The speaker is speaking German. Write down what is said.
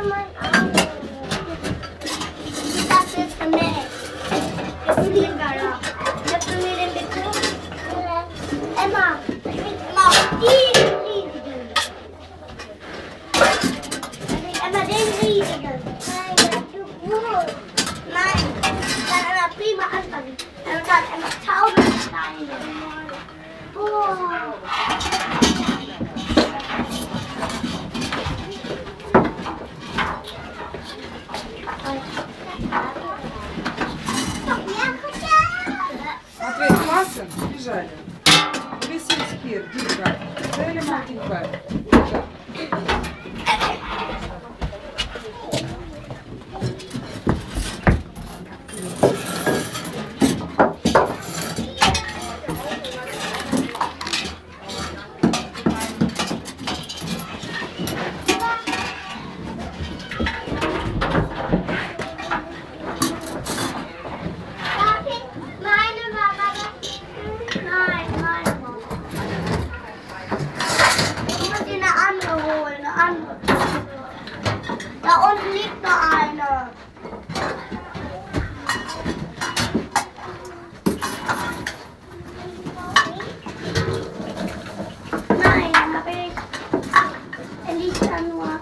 naman ang tapos kami. Kasi nagara. At tumirin dito. Emma, Emma, Emma, din reading. Nein, dann immer Prima мясо и жарим. Весь кир, дикая, цели маленькая. Da unten liegt noch eine. Nein, hab ich. Er liegt da nur.